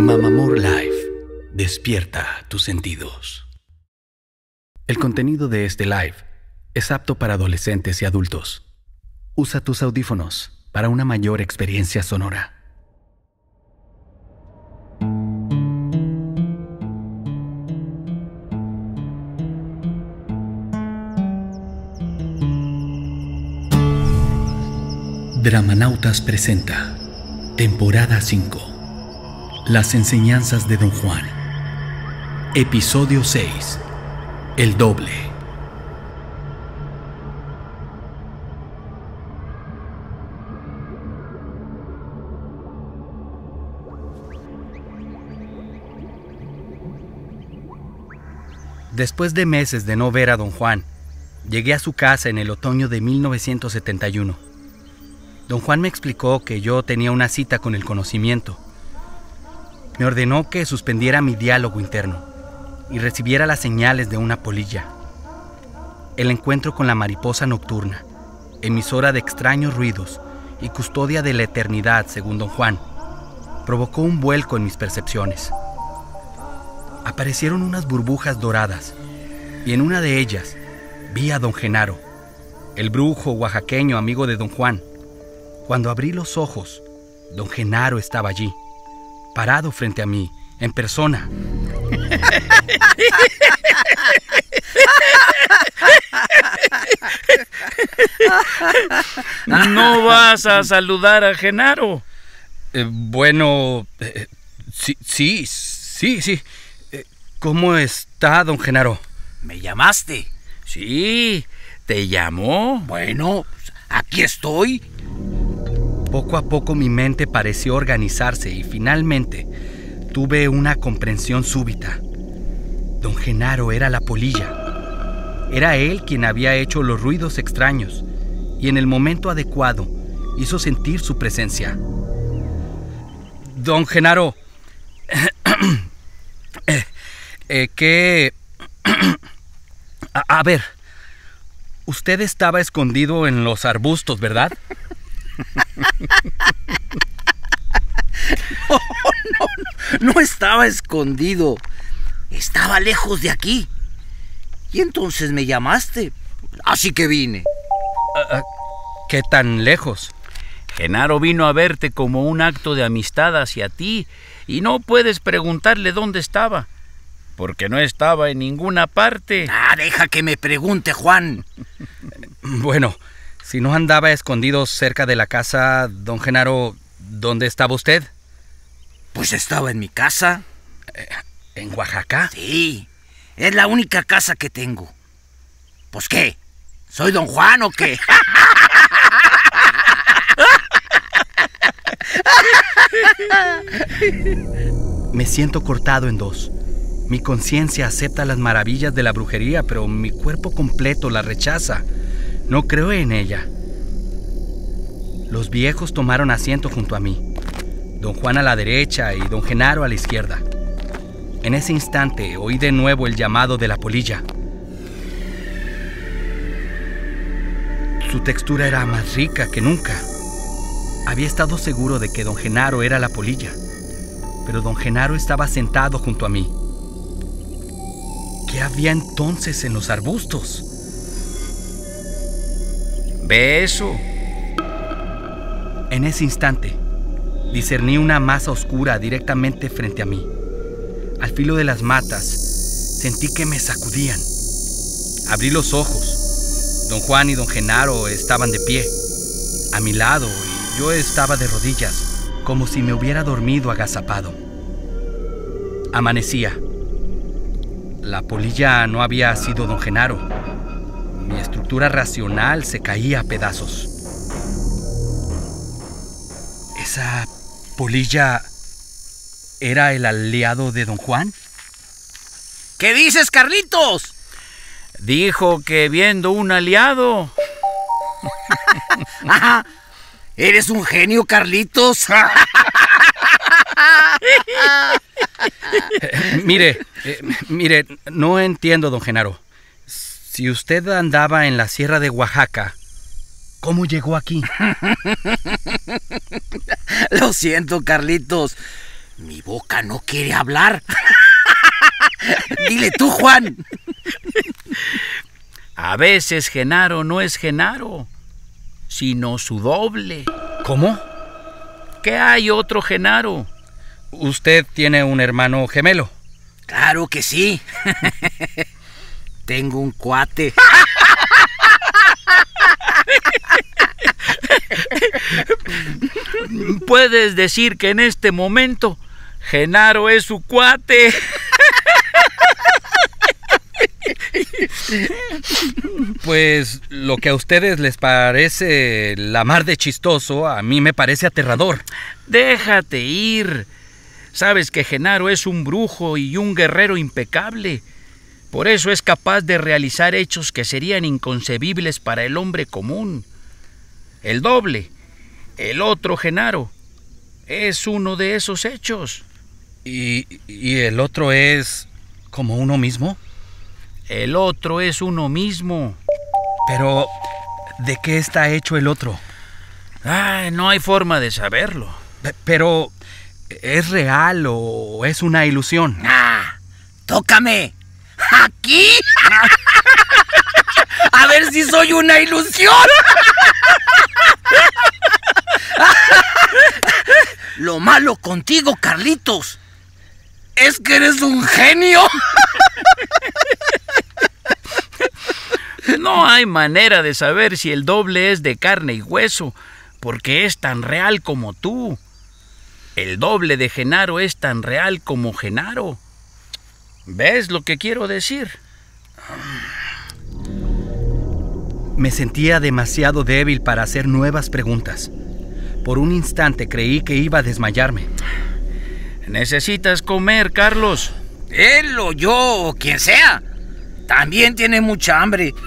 Mamamor Live. Despierta tus sentidos. El contenido de este live es apto para adolescentes y adultos. Usa tus audífonos para una mayor experiencia sonora. Dramanautas presenta Temporada 5 Las enseñanzas de Don Juan Episodio 6 El doble Después de meses de no ver a Don Juan, llegué a su casa en el otoño de 1971. Don Juan me explicó que yo tenía una cita con el conocimiento. Me ordenó que suspendiera mi diálogo interno y recibiera las señales de una polilla. El encuentro con la mariposa nocturna, emisora de extraños ruidos y custodia de la eternidad, según don Juan, provocó un vuelco en mis percepciones. Aparecieron unas burbujas doradas y en una de ellas vi a don Genaro, el brujo oaxaqueño amigo de don Juan. Cuando abrí los ojos, don Genaro estaba allí, parado frente a mí, en persona. ¿No vas a saludar a Genaro? Eh, bueno, eh, sí, sí, sí, sí. Eh, ¿Cómo está, don Genaro? ¿Me llamaste? Sí, te llamó. Bueno, aquí estoy. Poco a poco mi mente pareció organizarse y finalmente tuve una comprensión súbita. Don Genaro era la polilla. Era él quien había hecho los ruidos extraños y en el momento adecuado hizo sentir su presencia. Don Genaro, eh, eh, a, a ver, usted estaba escondido en los arbustos, ¿verdad? No, no, no, estaba escondido. Estaba lejos de aquí. Y entonces me llamaste. Así que vine. ¿Qué tan lejos? Genaro vino a verte como un acto de amistad hacia ti y no puedes preguntarle dónde estaba, porque no estaba en ninguna parte. Ah, deja que me pregunte, Juan. Bueno, si no andaba escondido cerca de la casa, don Genaro, ¿dónde estaba usted? Pues estaba en mi casa. ¿En Oaxaca? Sí, es la única casa que tengo. ¿Pues qué? ¿Soy don Juan o qué? Me siento cortado en dos. Mi conciencia acepta las maravillas de la brujería, pero mi cuerpo completo la rechaza. No creo en ella. Los viejos tomaron asiento junto a mí. Don Juan a la derecha y don Genaro a la izquierda. En ese instante oí de nuevo el llamado de la polilla. Su textura era más rica que nunca. Había estado seguro de que don Genaro era la polilla, pero don Genaro estaba sentado junto a mí. ¿Qué había entonces en los arbustos? ¿Ve eso? En ese instante, discerní una masa oscura directamente frente a mí. Al filo de las matas, sentí que me sacudían. Abrí los ojos. Don Juan y don Genaro estaban de pie, a mi lado, y yo estaba de rodillas, como si me hubiera dormido agazapado. Amanecía. La polilla no había sido don Genaro. Mi estructura racional se caía a pedazos. ¿Esa polilla era el aliado de don Juan? ¿Qué dices, Carlitos? Dijo que viendo un aliado. Ajá. ¿Eres un genio, Carlitos? Eh, mire, eh, mire, no entiendo, don Genaro. Si usted andaba en la sierra de Oaxaca, ¿cómo llegó aquí? Lo siento, Carlitos. Mi boca no quiere hablar. Dile tú, Juan. A veces Genaro no es Genaro, sino su doble. ¿Cómo? ¿Qué hay otro Genaro? Usted tiene un hermano gemelo. Claro que sí. Tengo un cuate. Puedes decir que en este momento Genaro es su cuate. Pues lo que a ustedes les parece la mar de chistoso, a mí me parece aterrador. Déjate ir. Sabes que Genaro es un brujo y un guerrero impecable. Por eso es capaz de realizar hechos que serían inconcebibles para el hombre común. El doble, el otro Genaro, es uno de esos hechos. ¿Y, y el otro es como uno mismo? El otro es uno mismo. Pero, ¿de qué está hecho el otro? Ay, no hay forma de saberlo. Pe- Pero, ¿es real o es una ilusión? ¡Ah! ¡Tócame! ¿Aquí? A ver si soy una ilusión. Lo malo contigo, Carlitos, es que eres un genio. No hay manera de saber si el doble es de carne y hueso, porque es tan real como tú. El doble de Genaro es tan real como Genaro. ¿Ves lo que quiero decir? Me sentía demasiado débil para hacer nuevas preguntas. Por un instante creí que iba a desmayarme. Necesitas comer, Carlos. Él o yo o quien sea. También tiene mucha hambre.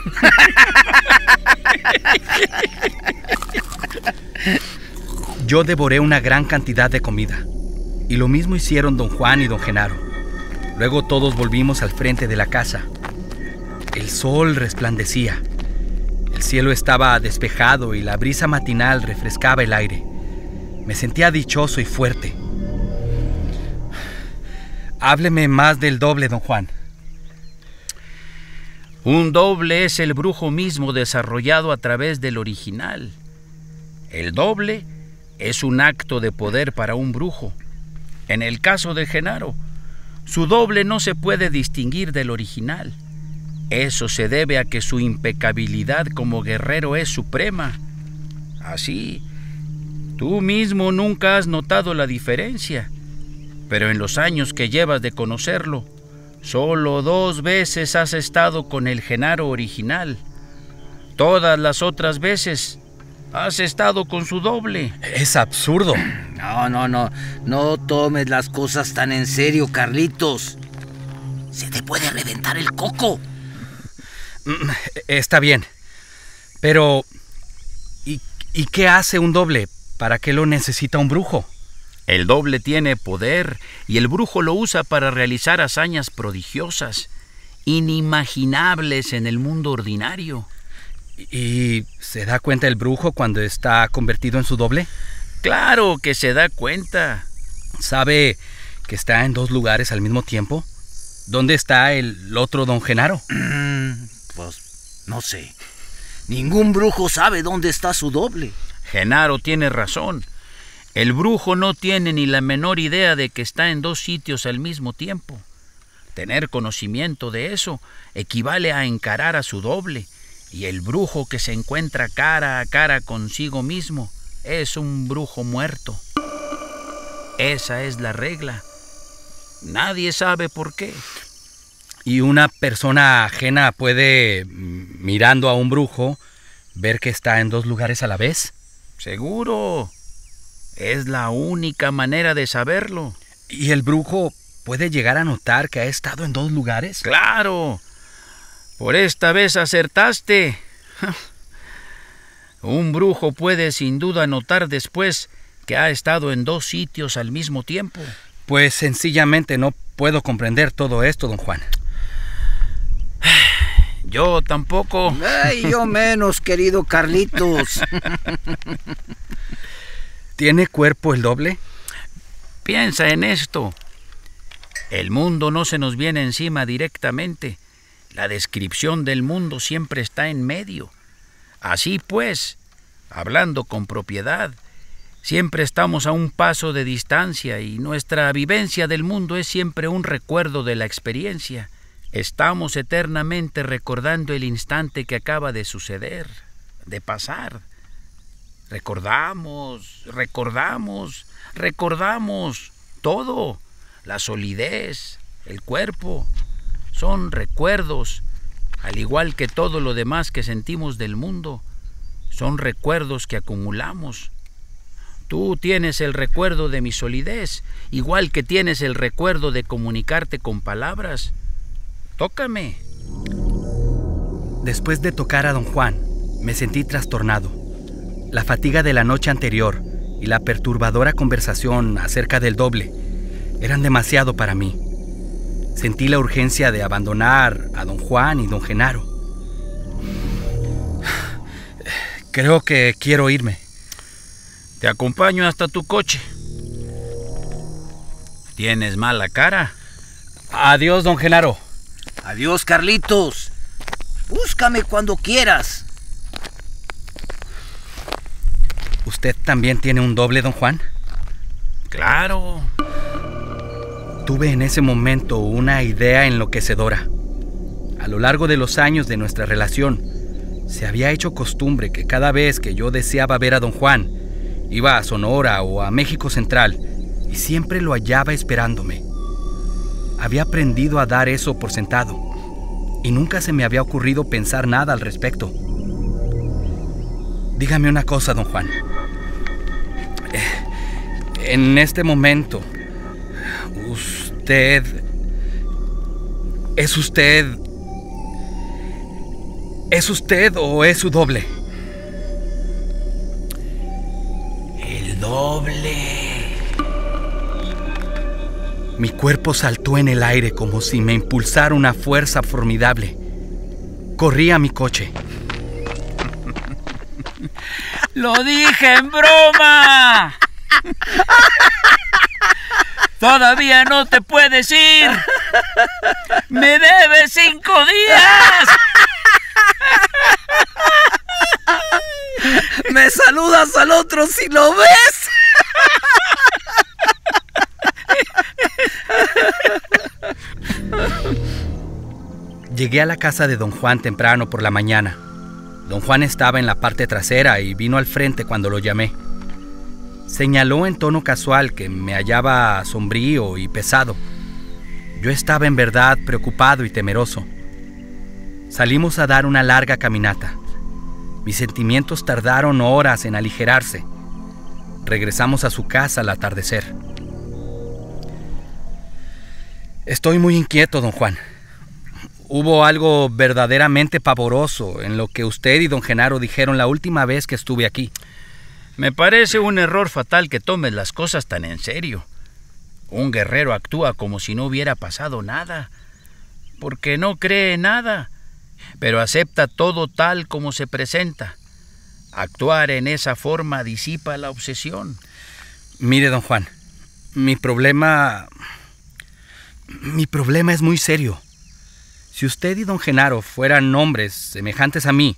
Yo devoré una gran cantidad de comida. Y lo mismo hicieron don Juan y don Genaro. Luego todos volvimos al frente de la casa. El sol resplandecía. El cielo estaba despejado y la brisa matinal refrescaba el aire. Me sentía dichoso y fuerte. Hábleme más del doble, don Juan. Un doble es el brujo mismo desarrollado a través del original. El doble es un acto de poder para un brujo. En el caso de Genaro, su doble no se puede distinguir del original. Eso se debe a que su impecabilidad como guerrero es suprema. Así, tú mismo nunca has notado la diferencia, pero en los años que llevas de conocerlo, Solo dos veces has estado con el Genaro original. Todas las otras veces has estado con su doble. Es absurdo. No, no, no. No tomes las cosas tan en serio, Carlitos. Se te puede reventar el coco. Mm, Está bien. Pero... ¿y, ¿Y qué hace un doble? ¿Para qué lo necesita un brujo? El doble tiene poder y el brujo lo usa para realizar hazañas prodigiosas, inimaginables en el mundo ordinario. ¿Y se da cuenta el brujo cuando está convertido en su doble? Claro que se da cuenta. ¿Sabe que está en dos lugares al mismo tiempo? ¿Dónde está el otro don Genaro? Mm, pues no sé. Ningún brujo sabe dónde está su doble. Genaro tiene razón. El brujo no tiene ni la menor idea de que está en dos sitios al mismo tiempo. Tener conocimiento de eso equivale a encarar a su doble, y el brujo que se encuentra cara a cara consigo mismo es un brujo muerto. Esa es la regla. Nadie sabe por qué. ¿Y una persona ajena puede, mm, mirando a un brujo, ver que está en dos lugares a la vez? Seguro. Es la única manera de saberlo. ¿Y el brujo puede llegar a notar que ha estado en dos lugares? Claro. Por esta vez acertaste. Un brujo puede sin duda notar después que ha estado en dos sitios al mismo tiempo. Pues sencillamente no puedo comprender todo esto, don Juan. Yo tampoco. Ay, yo menos, querido Carlitos. ¿Tiene cuerpo el doble? Piensa en esto. El mundo no se nos viene encima directamente. La descripción del mundo siempre está en medio. Así pues, hablando con propiedad, siempre estamos a un paso de distancia y nuestra vivencia del mundo es siempre un recuerdo de la experiencia. Estamos eternamente recordando el instante que acaba de suceder, de pasar. Recordamos, recordamos, recordamos todo, la solidez, el cuerpo, son recuerdos, al igual que todo lo demás que sentimos del mundo, son recuerdos que acumulamos. Tú tienes el recuerdo de mi solidez, igual que tienes el recuerdo de comunicarte con palabras. Tócame. Después de tocar a don Juan, me sentí trastornado. La fatiga de la noche anterior y la perturbadora conversación acerca del doble eran demasiado para mí. Sentí la urgencia de abandonar a don Juan y don Genaro. Creo que quiero irme. Te acompaño hasta tu coche. ¿Tienes mala cara? Adiós, don Genaro. Adiós, Carlitos. Búscame cuando quieras. ¿Usted también tiene un doble, don Juan? Claro. Tuve en ese momento una idea enloquecedora. A lo largo de los años de nuestra relación, se había hecho costumbre que cada vez que yo deseaba ver a don Juan, iba a Sonora o a México Central y siempre lo hallaba esperándome. Había aprendido a dar eso por sentado y nunca se me había ocurrido pensar nada al respecto. Dígame una cosa, don Juan. Eh, en este momento, usted... ¿Es usted... ¿Es usted o es su doble? El doble. Mi cuerpo saltó en el aire como si me impulsara una fuerza formidable. Corrí a mi coche. ¡Lo dije en broma! Todavía no te puedes ir. Me debes cinco días. Me saludas al otro si lo ves. Llegué a la casa de don Juan temprano por la mañana. Don Juan estaba en la parte trasera y vino al frente cuando lo llamé. Señaló en tono casual que me hallaba sombrío y pesado. Yo estaba en verdad preocupado y temeroso. Salimos a dar una larga caminata. Mis sentimientos tardaron horas en aligerarse. Regresamos a su casa al atardecer. Estoy muy inquieto, don Juan. Hubo algo verdaderamente pavoroso en lo que usted y don Genaro dijeron la última vez que estuve aquí. Me parece un error fatal que tomes las cosas tan en serio. Un guerrero actúa como si no hubiera pasado nada, porque no cree nada, pero acepta todo tal como se presenta. Actuar en esa forma disipa la obsesión. Mire, don Juan, mi problema... Mi problema es muy serio. Si usted y don Genaro fueran hombres semejantes a mí,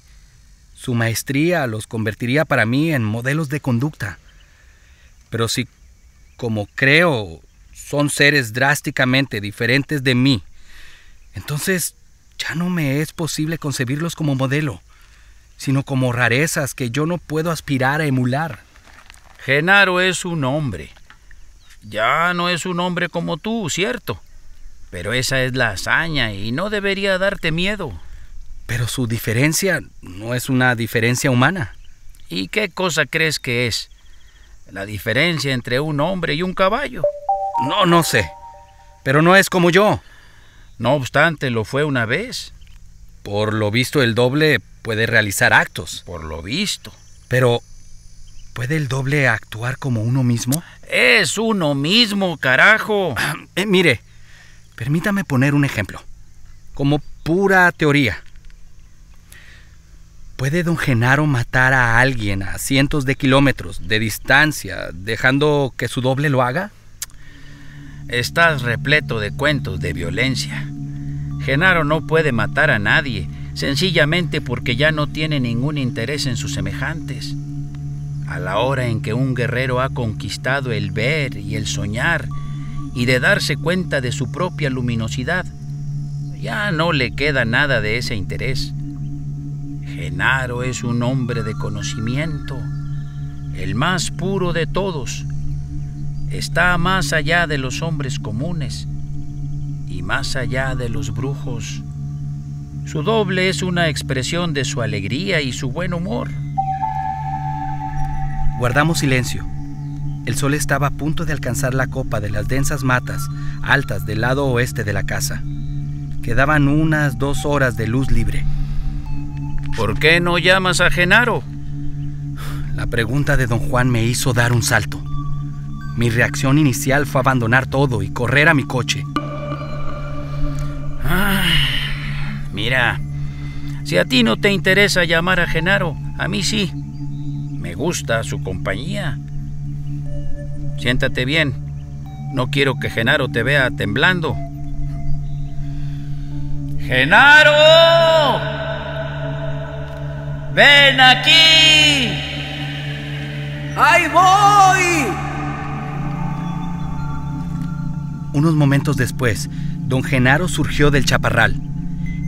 su maestría los convertiría para mí en modelos de conducta. Pero si, como creo, son seres drásticamente diferentes de mí, entonces ya no me es posible concebirlos como modelo, sino como rarezas que yo no puedo aspirar a emular. Genaro es un hombre. Ya no es un hombre como tú, cierto. Pero esa es la hazaña y no debería darte miedo. Pero su diferencia no es una diferencia humana. ¿Y qué cosa crees que es? La diferencia entre un hombre y un caballo. No, no sé. Pero no es como yo. No obstante, lo fue una vez. Por lo visto, el doble puede realizar actos. Por lo visto. Pero, ¿puede el doble actuar como uno mismo? Es uno mismo, carajo. Eh, mire, Permítame poner un ejemplo, como pura teoría. ¿Puede don Genaro matar a alguien a cientos de kilómetros de distancia dejando que su doble lo haga? Estás repleto de cuentos de violencia. Genaro no puede matar a nadie, sencillamente porque ya no tiene ningún interés en sus semejantes. A la hora en que un guerrero ha conquistado el ver y el soñar, y de darse cuenta de su propia luminosidad, ya no le queda nada de ese interés. Genaro es un hombre de conocimiento, el más puro de todos. Está más allá de los hombres comunes y más allá de los brujos. Su doble es una expresión de su alegría y su buen humor. Guardamos silencio. El sol estaba a punto de alcanzar la copa de las densas matas altas del lado oeste de la casa. Quedaban unas dos horas de luz libre. ¿Por qué no llamas a Genaro? La pregunta de don Juan me hizo dar un salto. Mi reacción inicial fue abandonar todo y correr a mi coche. mira, si a ti no te interesa llamar a Genaro, a mí sí. Me gusta su compañía. Siéntate bien. No quiero que Genaro te vea temblando. ¡Genaro! ¡Ven aquí! ¡Ahí voy! Unos momentos después, don Genaro surgió del chaparral.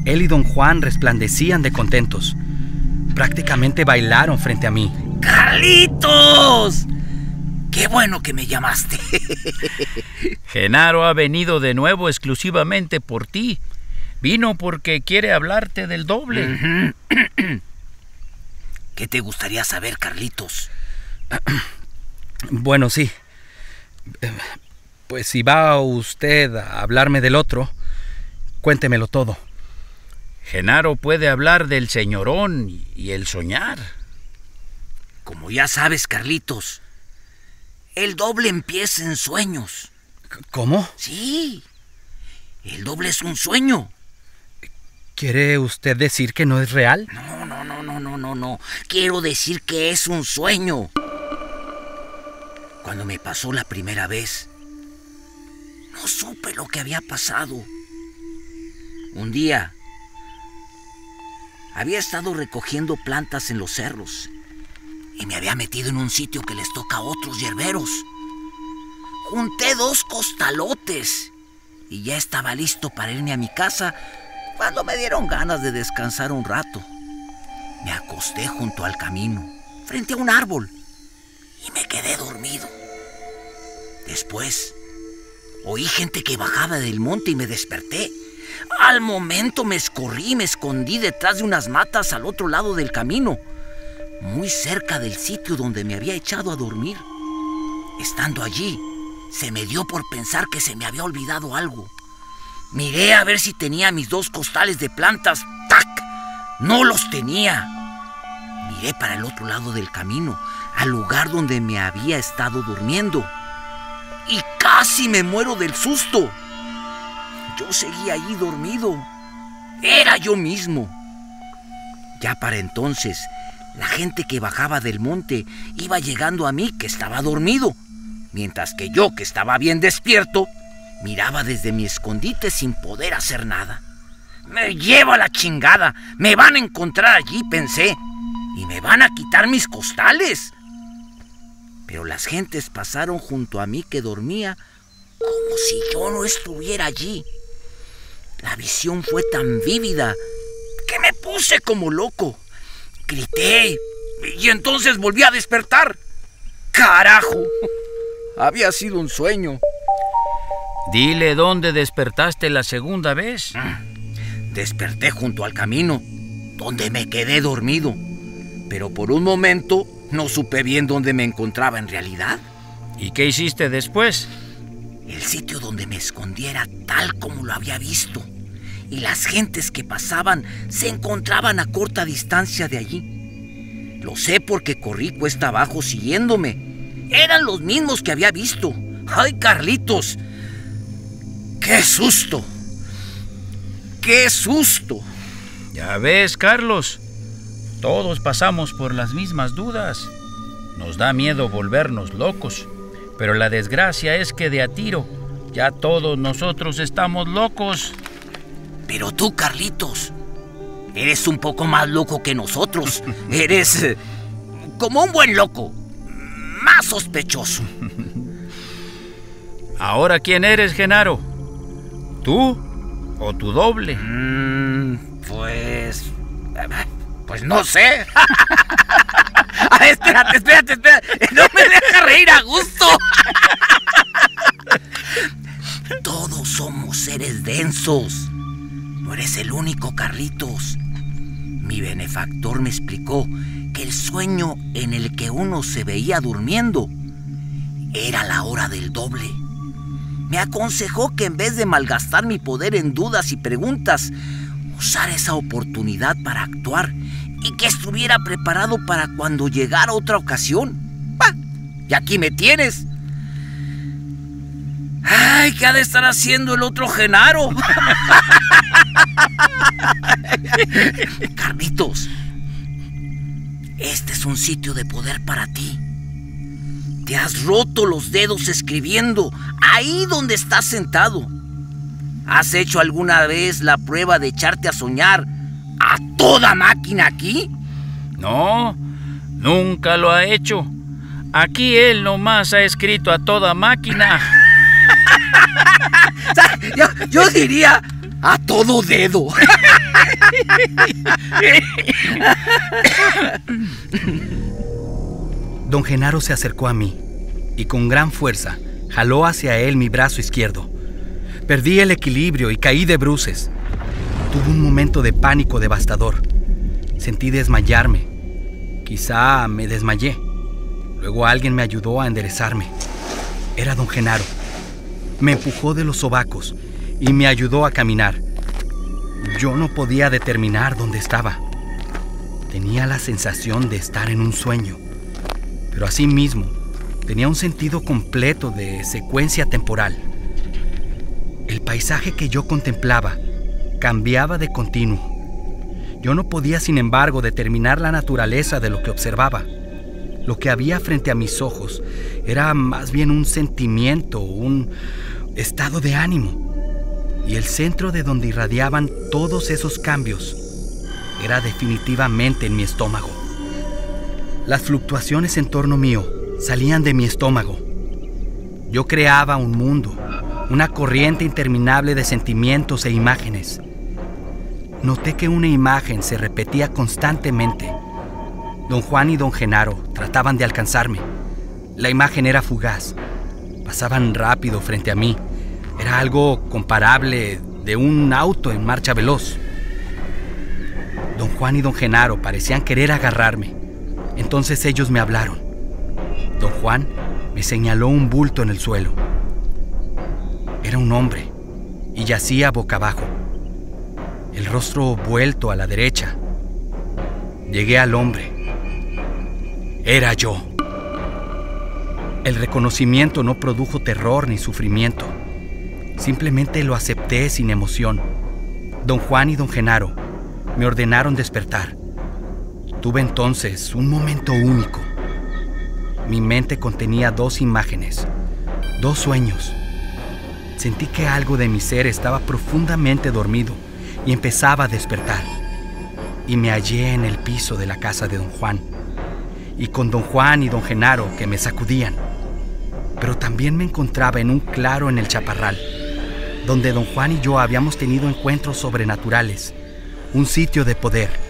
Él y don Juan resplandecían de contentos. Prácticamente bailaron frente a mí. ¡Carlitos! Qué bueno que me llamaste. Genaro ha venido de nuevo exclusivamente por ti. Vino porque quiere hablarte del doble. ¿Qué te gustaría saber, Carlitos? Bueno, sí. Pues si va usted a hablarme del otro, cuéntemelo todo. Genaro puede hablar del señorón y el soñar. Como ya sabes, Carlitos, el doble empieza en sueños. ¿Cómo? Sí. El doble es un sueño. ¿Quiere usted decir que no es real? No, no, no, no, no, no, no. Quiero decir que es un sueño. Cuando me pasó la primera vez, no supe lo que había pasado. Un día había estado recogiendo plantas en los cerros y me había metido en un sitio que les toca a otros hierberos. Junté dos costalotes y ya estaba listo para irme a mi casa cuando me dieron ganas de descansar un rato. Me acosté junto al camino, frente a un árbol, y me quedé dormido. Después, oí gente que bajaba del monte y me desperté. Al momento me escorrí me escondí detrás de unas matas al otro lado del camino muy cerca del sitio donde me había echado a dormir. Estando allí, se me dio por pensar que se me había olvidado algo. Miré a ver si tenía mis dos costales de plantas. ¡Tac! No los tenía. Miré para el otro lado del camino, al lugar donde me había estado durmiendo. Y casi me muero del susto. Yo seguía allí dormido. Era yo mismo. Ya para entonces la gente que bajaba del monte iba llegando a mí que estaba dormido, mientras que yo que estaba bien despierto, miraba desde mi escondite sin poder hacer nada. Me lleva la chingada, me van a encontrar allí, pensé, y me van a quitar mis costales. Pero las gentes pasaron junto a mí que dormía como si yo no estuviera allí. La visión fue tan vívida que me puse como loco. Grité y entonces volví a despertar. ¡Carajo! Había sido un sueño. Dile dónde despertaste la segunda vez. Desperté junto al camino, donde me quedé dormido. Pero por un momento no supe bien dónde me encontraba en realidad. ¿Y qué hiciste después? El sitio donde me escondiera tal como lo había visto y las gentes que pasaban se encontraban a corta distancia de allí. Lo sé porque corrí cuesta abajo siguiéndome. Eran los mismos que había visto. ¡Ay, Carlitos! ¡Qué susto! ¡Qué susto! Ya ves, Carlos. Todos pasamos por las mismas dudas. Nos da miedo volvernos locos, pero la desgracia es que de a tiro Ya todos nosotros estamos locos. Pero tú, Carlitos, eres un poco más loco que nosotros. eres eh, como un buen loco. Más sospechoso. Ahora, ¿quién eres, Genaro? ¿Tú o tu doble? Mm, pues... Pues no sé. espérate, espérate, espérate. No me deja reír a gusto. Todos somos seres densos. No eres el único, Carlitos. Mi benefactor me explicó que el sueño en el que uno se veía durmiendo era la hora del doble. Me aconsejó que en vez de malgastar mi poder en dudas y preguntas, usar esa oportunidad para actuar y que estuviera preparado para cuando llegara otra ocasión. Y aquí me tienes. ¡Ay, qué ha de estar haciendo el otro Genaro! Carlitos, este es un sitio de poder para ti. Te has roto los dedos escribiendo ahí donde estás sentado. ¿Has hecho alguna vez la prueba de echarte a soñar a toda máquina aquí? No, nunca lo ha hecho. Aquí él nomás ha escrito a toda máquina. yo, yo diría a todo dedo. Don Genaro se acercó a mí y con gran fuerza jaló hacia él mi brazo izquierdo. Perdí el equilibrio y caí de bruces. Tuve un momento de pánico devastador. Sentí desmayarme. Quizá me desmayé. Luego alguien me ayudó a enderezarme. Era don Genaro. Me empujó de los sobacos y me ayudó a caminar. Yo no podía determinar dónde estaba. Tenía la sensación de estar en un sueño, pero asimismo tenía un sentido completo de secuencia temporal. El paisaje que yo contemplaba cambiaba de continuo. Yo no podía, sin embargo, determinar la naturaleza de lo que observaba. Lo que había frente a mis ojos era más bien un sentimiento, un estado de ánimo. Y el centro de donde irradiaban todos esos cambios era definitivamente en mi estómago. Las fluctuaciones en torno mío salían de mi estómago. Yo creaba un mundo, una corriente interminable de sentimientos e imágenes. Noté que una imagen se repetía constantemente. Don Juan y don Genaro trataban de alcanzarme. La imagen era fugaz. Pasaban rápido frente a mí. Era algo comparable de un auto en marcha veloz. Don Juan y don Genaro parecían querer agarrarme. Entonces ellos me hablaron. Don Juan me señaló un bulto en el suelo. Era un hombre y yacía boca abajo, el rostro vuelto a la derecha. Llegué al hombre. Era yo. El reconocimiento no produjo terror ni sufrimiento. Simplemente lo acepté sin emoción. Don Juan y don Genaro me ordenaron despertar. Tuve entonces un momento único. Mi mente contenía dos imágenes, dos sueños. Sentí que algo de mi ser estaba profundamente dormido y empezaba a despertar. Y me hallé en el piso de la casa de don Juan, y con don Juan y don Genaro que me sacudían. Pero también me encontraba en un claro en el chaparral, donde don Juan y yo habíamos tenido encuentros sobrenaturales, un sitio de poder.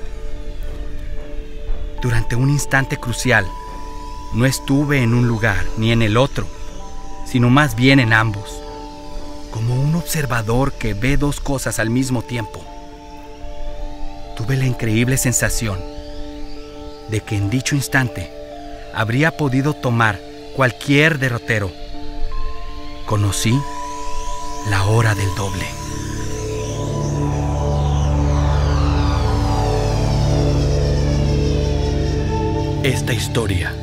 Durante un instante crucial, no estuve en un lugar ni en el otro, sino más bien en ambos, como un observador que ve dos cosas al mismo tiempo. Tuve la increíble sensación de que en dicho instante habría podido tomar cualquier derrotero. Conocí la hora del doble. Esta historia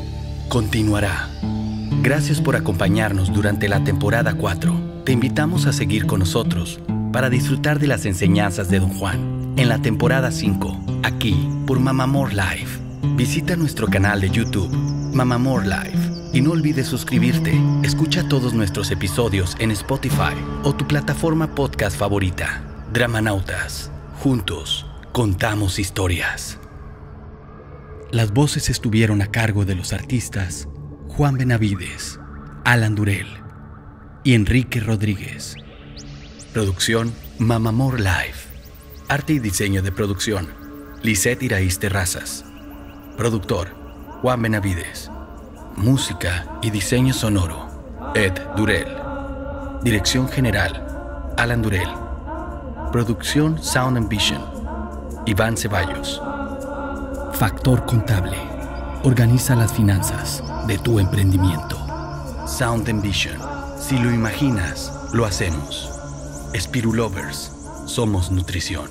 continuará. Gracias por acompañarnos durante la temporada 4. Te invitamos a seguir con nosotros para disfrutar de las enseñanzas de Don Juan en la temporada 5, aquí por Mamamor Live. Visita nuestro canal de YouTube, Mamamor Live Y no olvides suscribirte. Escucha todos nuestros episodios en Spotify o tu plataforma podcast favorita. Dramanautas. Juntos contamos historias. Las voces estuvieron a cargo de los artistas Juan Benavides, Alan Durel y Enrique Rodríguez. Producción Mamamor Live. Arte y diseño de producción Lisette Iraíz Terrazas. Productor Juan Benavides. Música y diseño sonoro, Ed Durel. Dirección general, Alan Durel. Producción Sound and Vision, Iván Ceballos. Factor Contable. Organiza las finanzas de tu emprendimiento. Sound and Vision. Si lo imaginas, lo hacemos. Spirulovers. Somos nutrición.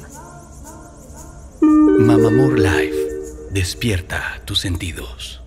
Mamamor Life. Despierta tus sentidos.